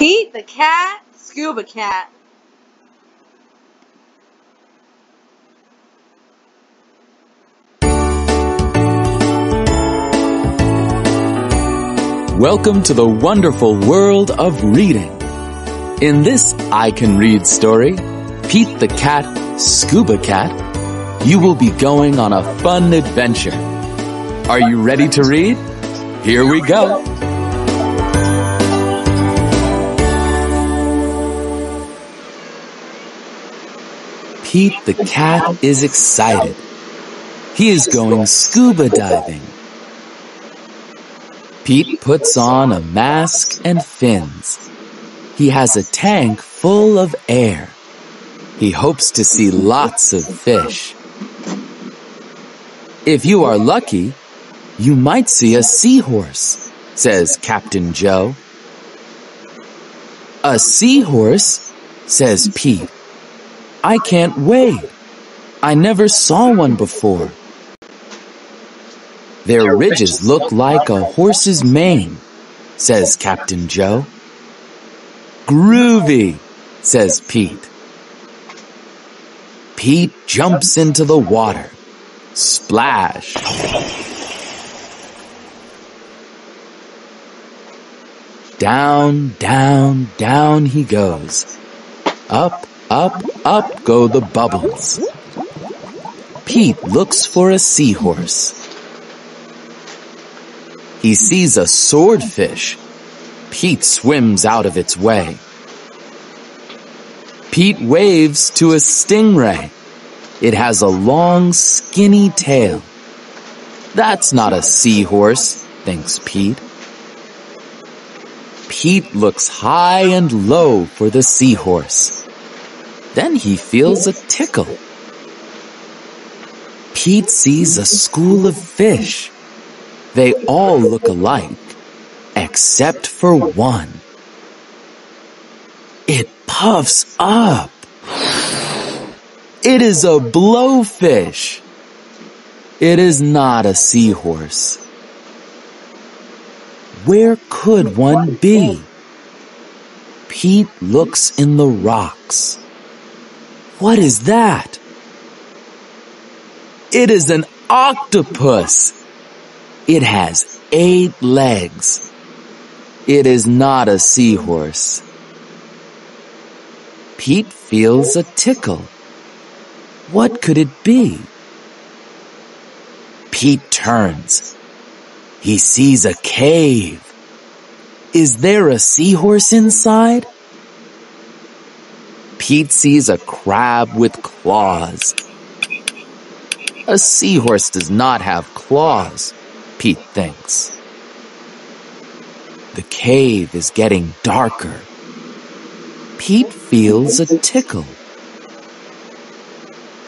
Pete the cat, scuba cat. Welcome to the wonderful world of reading. In this I Can Read story, Pete the Cat, Scuba Cat, you will be going on a fun adventure. Are you ready to read? Here we go. Pete the cat is excited. He is going scuba diving. Pete puts on a mask and fins. He has a tank full of air. He hopes to see lots of fish. If you are lucky, you might see a seahorse, says Captain Joe. A seahorse, says Pete. I can't wait. I never saw one before. Their ridges look like a horse's mane, says Captain Joe. Groovy, says Pete. Pete jumps into the water. Splash. Down, down, down he goes. Up, up, up go the bubbles. Pete looks for a seahorse. He sees a swordfish. Pete swims out of its way. Pete waves to a stingray. It has a long, skinny tail. That's not a seahorse, thinks Pete. Pete looks high and low for the seahorse. Then he feels a tickle. Pete sees a school of fish. They all look alike, except for one. It puffs up. It is a blowfish. It is not a seahorse. Where could one be? Pete looks in the rocks. What is that? It is an octopus. It has eight legs. It is not a seahorse. Pete feels a tickle. What could it be? Pete turns. He sees a cave. Is there a seahorse inside? Pete sees a crab with claws. A seahorse does not have claws, Pete thinks. The cave is getting darker. Pete feels a tickle.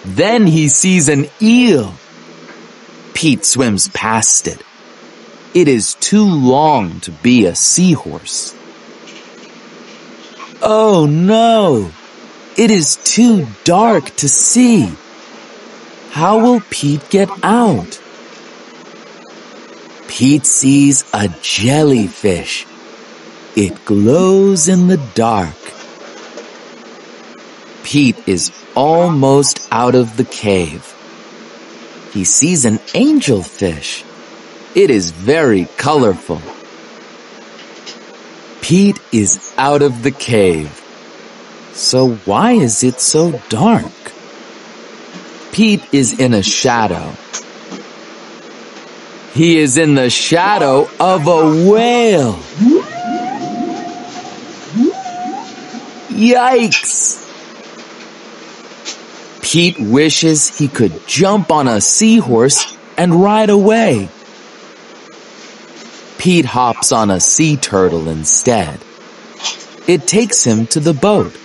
Then he sees an eel. Pete swims past it. It is too long to be a seahorse. Oh no! It is too dark to see. How will Pete get out? Pete sees a jellyfish. It glows in the dark. Pete is almost out of the cave. He sees an angelfish. It is very colorful. Pete is out of the cave. So why is it so dark? Pete is in a shadow. He is in the shadow of a whale. Yikes! Pete wishes he could jump on a seahorse and ride away. Pete hops on a sea turtle instead. It takes him to the boat.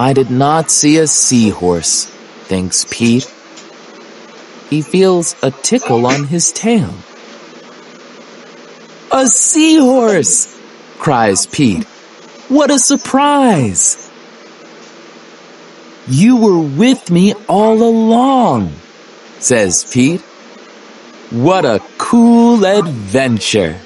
I did not see a seahorse, thinks Pete. He feels a tickle on his tail. A seahorse! cries Pete. What a surprise! You were with me all along, says Pete. What a cool adventure!